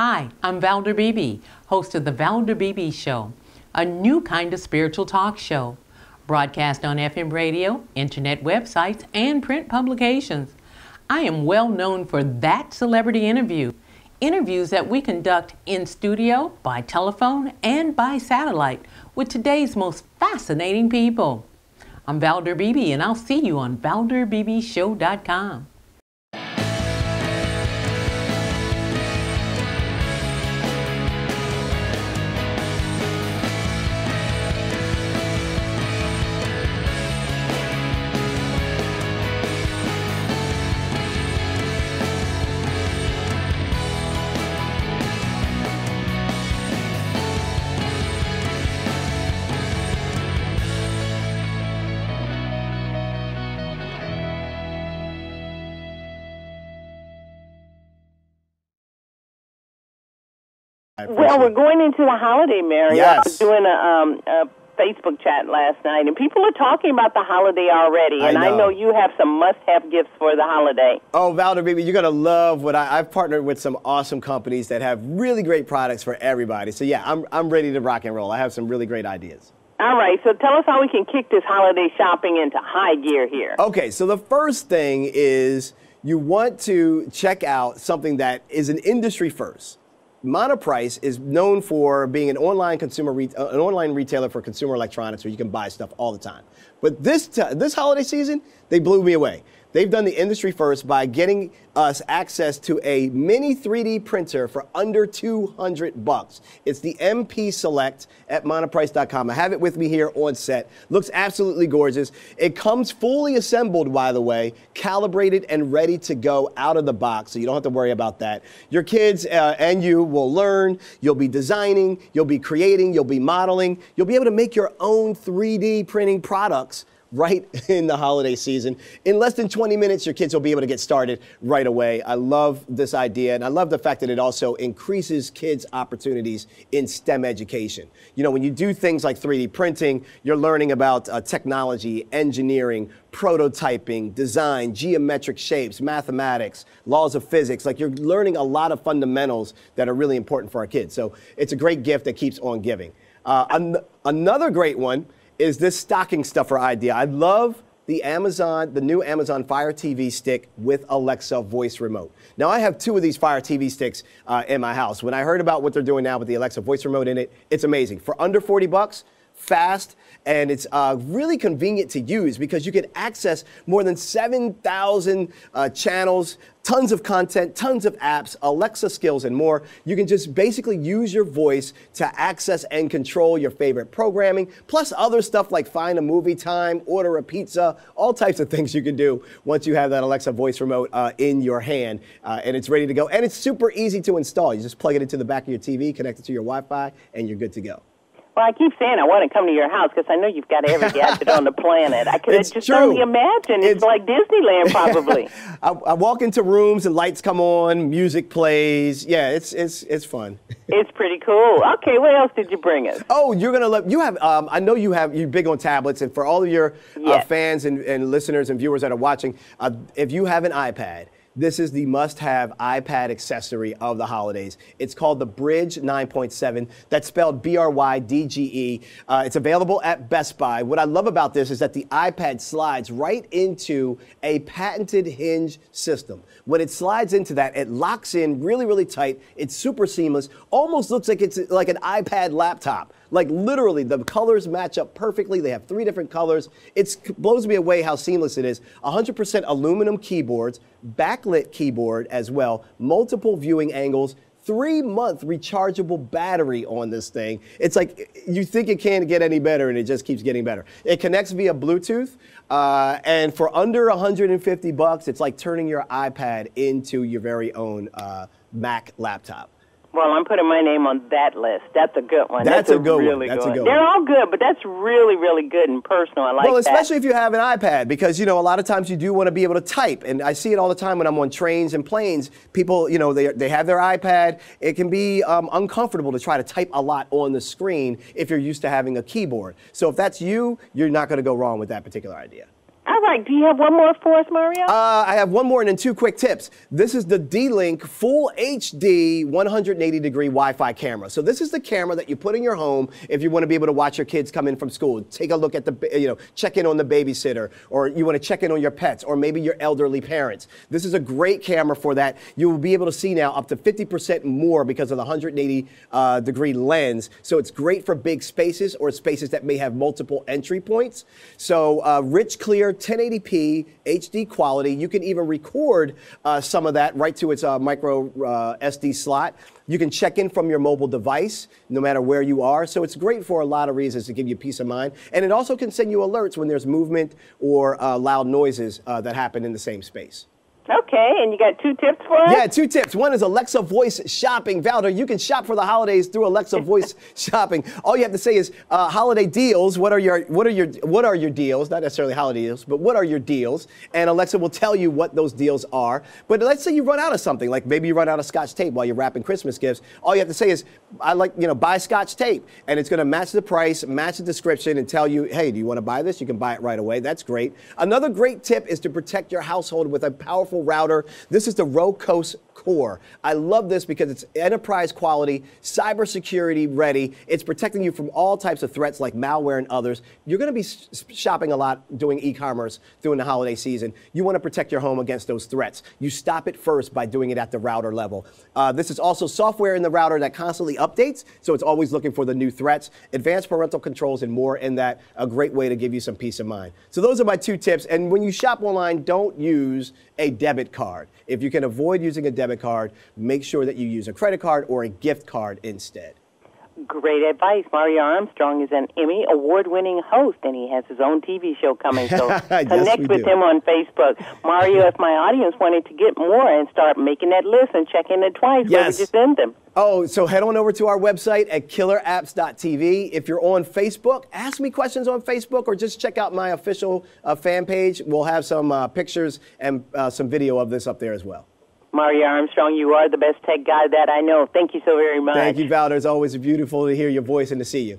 Hi, I'm Valder Beebe, host of The Valder Beebe Show, a new kind of spiritual talk show, broadcast on FM radio, internet websites, and print publications. I am well known for that celebrity interview, interviews that we conduct in studio, by telephone, and by satellite with today's most fascinating people. I'm Valder Beebe, and I'll see you on ValderBeebeShow.com. Well, we're going into the holiday, Mary. Yes. I was doing a, um, a Facebook chat last night, and people are talking about the holiday already. I And I know. know you have some must-have gifts for the holiday. Oh, Valder, baby, you're gonna love what I, I've partnered with some awesome companies that have really great products for everybody. So yeah, I'm I'm ready to rock and roll. I have some really great ideas. All right, so tell us how we can kick this holiday shopping into high gear here. Okay, so the first thing is you want to check out something that is an industry first. Monoprice is known for being an online consumer re- uh, an online retailer for consumer electronics where you can buy stuff all the time. But this t- this holiday season, they blew me away. They've done the industry first by getting us access to a mini 3D printer for under 200 bucks. It's the MP Select at monoprice.com. I have it with me here on set. Looks absolutely gorgeous. It comes fully assembled, by the way, calibrated and ready to go out of the box, so you don't have to worry about that. Your kids uh, and you will learn. You'll be designing, you'll be creating, you'll be modeling. You'll be able to make your own 3D printing products right in the holiday season. In less than 20 minutes, your kids will be able to get started right away. I love this idea, and I love the fact that it also increases kids' opportunities in STEM education. You know, when you do things like 3D printing, you're learning about uh, technology, engineering, prototyping, design, geometric shapes, mathematics, laws of physics. Like you're learning a lot of fundamentals that are really important for our kids. So it's a great gift that keeps on giving. Uh, an- another great one is this stocking stuffer idea. I love the Amazon, the new Amazon Fire TV stick with Alexa voice remote. Now I have two of these Fire TV sticks uh, in my house. When I heard about what they're doing now with the Alexa voice remote in it, it's amazing. For under 40 bucks, fast, and it's uh, really convenient to use because you can access more than 7,000 uh, channels, tons of content, tons of apps, Alexa skills, and more. You can just basically use your voice to access and control your favorite programming, plus other stuff like find a movie time, order a pizza, all types of things you can do once you have that Alexa voice remote uh, in your hand uh, and it's ready to go. And it's super easy to install. You just plug it into the back of your TV, connect it to your Wi Fi, and you're good to go. Well, I keep saying I want to come to your house because I know you've got every gadget on the planet. I could It's just true. only imagine. It's, It's- like Disneyland, probably. I, I walk into rooms and lights come on, music plays. Yeah, it's it's it's fun. it's pretty cool. Okay, what else did you bring us? Oh, you're gonna love. You have. Um, I know you have. You're big on tablets, and for all of your uh, fans and, and listeners and viewers that are watching, uh, if you have an iPad. This is the must-have iPad accessory of the holidays. It's called the Brydge 9.7. That's spelled B-R-Y-D-G-E. Uh, it's available at Best Buy. What I love about this is that the iPad slides right into a patented hinge system. When it slides into that, it locks in really, really tight. It's super seamless. Almost looks like it's like an iPad laptop. Like literally, the colors match up perfectly. They have three different colors. It blows me away how seamless it is. 100% aluminum keyboards, backlit keyboard as well, multiple viewing angles. Three month rechargeable battery on this thing. It's like you think it can't get any better, and it just keeps getting better. It connects via Bluetooth, uh, and for under 150 bucks, it's like turning your iPad into your very own uh, Mac laptop. Well, I'm putting my name on that list. That's a good one. That's a good one. really That's a good They're one. all good, but that's really, really good and personal. I like well, that. especially if you have an iPad, because you know a lot of times you do want to be able to type, and I see it all the time when I'm on trains and planes. People, you know, they they have their iPad. It can be um, uncomfortable to try to type a lot on the screen if you're used to having a keyboard. So if that's you, you're not going to go wrong with that particular idea. All right. Do you have one more for us, Mario? Uh, I have one more and then two quick tips. This is the D-Link Full HD 180 degree Wi-Fi camera. So this is the camera that you put in your home if you want to be able to watch your kids come in from school. Take a look at the, you know, check in on the babysitter, or you want to check in on your pets, or maybe your elderly parents. This is a great camera for that. You will be able to see now up to 50% more because of the 180 uh, degree lens. So it's great for big spaces or spaces that may have multiple entry points. So uh, rich, clear 1080p HD quality. You can even record uh, some of that right to its uh, micro uh, SD slot. You can check in from your mobile device no matter where you are. So it's great for a lot of reasons to give you peace of mind. And it also can send you alerts when there's movement or uh, loud noises uh, that happen in the same space. Okay, and you got two tips for us? Yeah, two tips. One is Alexa Voice Shopping. Valder, you can shop for the holidays through Alexa Voice Shopping. All you have to say is uh, holiday deals. What are your what are your what are your deals? Not necessarily holiday deals, but what are your deals? And Alexa will tell you what those deals are. But let's say you run out of something, like maybe you run out of Scotch tape while you're wrapping Christmas gifts. All you have to say is, I like you know buy Scotch tape, and it's going to match the price, match the description, and tell you, hey, do you want to buy this? You can buy it right away. That's great. Another great tip is to protect your household with a powerful This is the Rocos Core. I love this because it's enterprise quality, cybersecurity ready. It's protecting you from all types of threats like malware and others. You're going to be shopping a lot doing e-commerce during the holiday season. You want to protect your home against those threats. You stop it first by doing it at the router level. Uh, this is also software in the router that constantly updates, so it's always looking for the new threats, advanced parental controls, and more in that. A great way to give you some peace of mind. So those are my two tips. And when you shop online, don't use a debit card. If you can avoid using a debit card, make sure that you use a credit card or a gift card instead. Great advice. Mario Armstrong is an Emmy award winning host and he has his own TV show coming. So yes, connect with do. him on Facebook. Mario, if my audience wanted to get more and start making that list and checking it twice, yes. where would you send them? Oh, so head on over to our website at killerapps.tv. If you're on Facebook, ask me questions on Facebook or just check out my official uh, fan page. We'll have some uh, pictures and uh, some video of this up there as well. Mario Armstrong, you are the best tech guy that I know. Thank you so very much. Thank you, Valder. It's always beautiful to hear your voice and to see you.